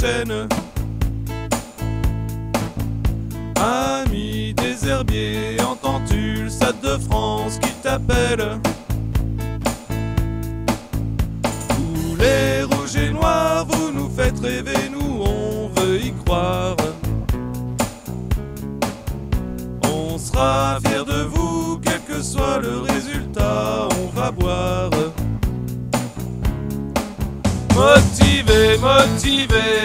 prochaine. Amis des herbiers, entends-tu le Stade de France qui t'appelle? Vous les rouges et noirs, vous nous faites rêver, nous on veut y croire. On sera fiers de vous, quel que soit le résultat, on va boire. Motivé, motivé,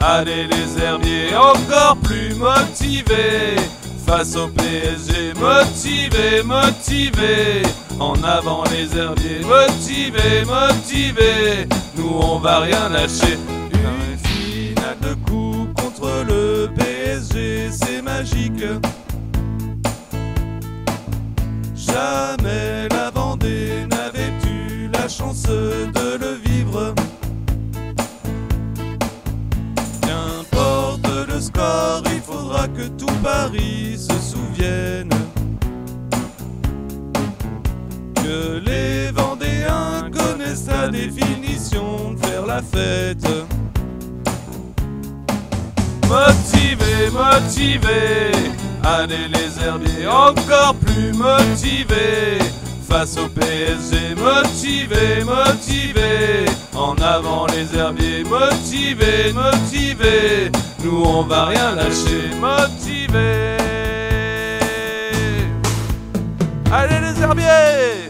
allez les herbiers encore plus motivés. Face au PSG, motivé, motivé, en avant les herbiers, motivé, motivé, nous on va rien lâcher. Une finale de coupe contre le PSG, c'est magique. Jamais la Vendée n'avait eu la chance de Il faudra que tout Paris se souvienne que les Vendéens connaissent la définition de faire la fête. Motivé, motivé, allez les herbiers encore plus motivés. Face au PSG, motivé, motivé, en avant les herbiers, motivé, motivé, nous on va rien lâcher, motivé. Allez les herbiers